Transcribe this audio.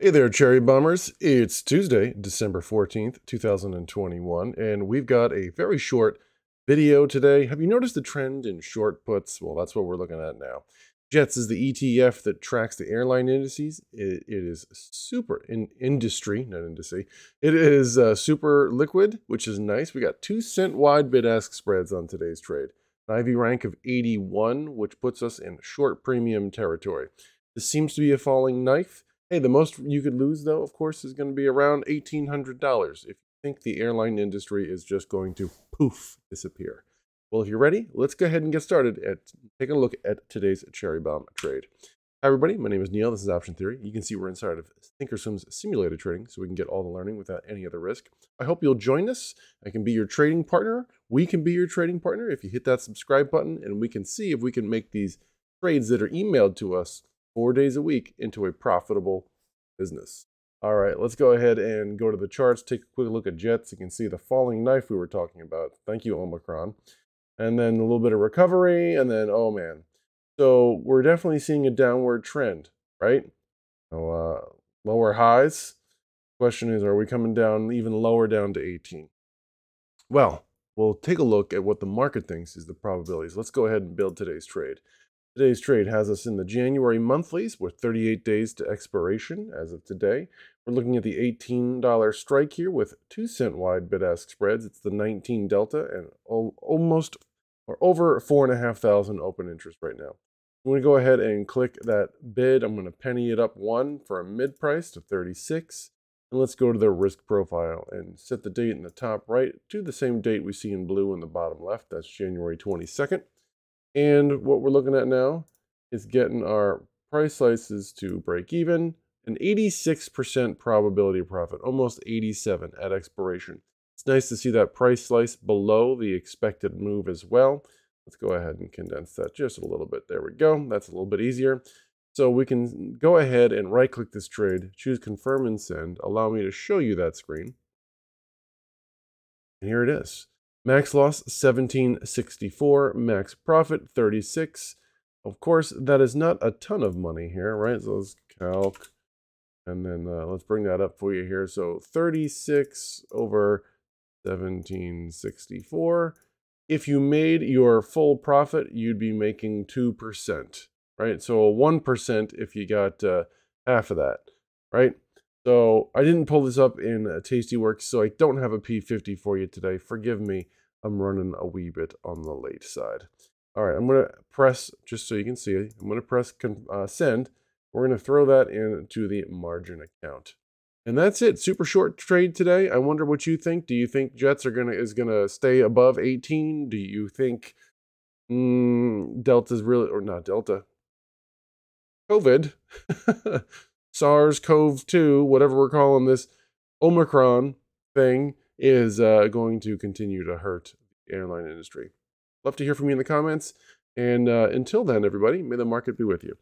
Hey there, Cherry Bombers. It's Tuesday, December 14th, 2021, and we've got a very short video today. Have you noticed the trend in short puts? Well, that's what we're looking at now. Jets is the ETF that tracks the airline indices. it, it is super in industry, not industry. It is uh, super liquid, which is nice. We got two cent wide bid ask spreads on today's trade. An IV rank of 81, which puts us in short premium territory. This seems to be a falling knife. Hey, the most you could lose, though, of course, is going to be around $1,800 if you think the airline industry is just going to poof disappear. Well, if you're ready, let's go ahead and get started at taking a look at today's cherry bomb trade. Hi, everybody. My name is Neil. This is Option Theory. You can see we're inside of Thinkorswim's simulated trading so we can get all the learning without any other risk. I hope you'll join us. I can be your trading partner. We can be your trading partner if you hit that subscribe button, and we can see if we can make these trades that are emailed to us four days a week into a profitable business. All right, let's go ahead and go to the charts, take a quick look at Jets. You can see the falling knife we were talking about. Thank you, Omicron. And then a little bit of recovery, and then, oh man. So we're definitely seeing a downward trend, right? So, uh, lower highs. Question is, are we coming down even lower down to 18? Well, we'll take a look at what the market thinks is the probabilities. Let's go ahead and build today's trade. Today's trade has us in the January monthlies with 38 days to expiration as of today. We're looking at the $18 strike here with 2 cent wide bid ask spreads. It's the 19 delta and almost or over 4,500 open interest right now. I'm going to go ahead and click that bid. I'm going to penny it up one for a mid price to 36. And let's go to the risk profile and set the date in the top right to the same date we see in blue in the bottom left. That's January 22nd. And what we're looking at now is getting our price slices to break even, an 86% probability of profit, almost 87 at expiration. It's nice to see that price slice below the expected move as well. Let's go ahead and condense that just a little bit. There we go. That's a little bit easier. So we can go ahead and right click this trade, choose confirm and send, allow me to show you that screen. And here it is. Max loss 1764, max profit 36. Of course, that is not a ton of money here, right? So let's calc, and then uh, let's bring that up for you here. So 36 over 1764. If you made your full profit, you'd be making 2%, right? So 1% if you got uh, half of that, right? So I didn't pull this up in uh, Tastyworks, so I don't have a P50 for you today. Forgive me. I'm running a wee bit on the late side. All right, I'm going to press, just so you can see I'm to press uh, send. We're going to throw that into the margin account. And that's it. Super short trade today. I wonder what you think. Do you think Jets are gonna is gonna stay above 18? Do you think mm, Delta's really or not Delta? COVID, SARS CoV 2, whatever we're calling this Omicron thing, is uh, going to continue to hurt the airline industry. Love to hear from you in the comments. And uh, until then, everybody, may the market be with you.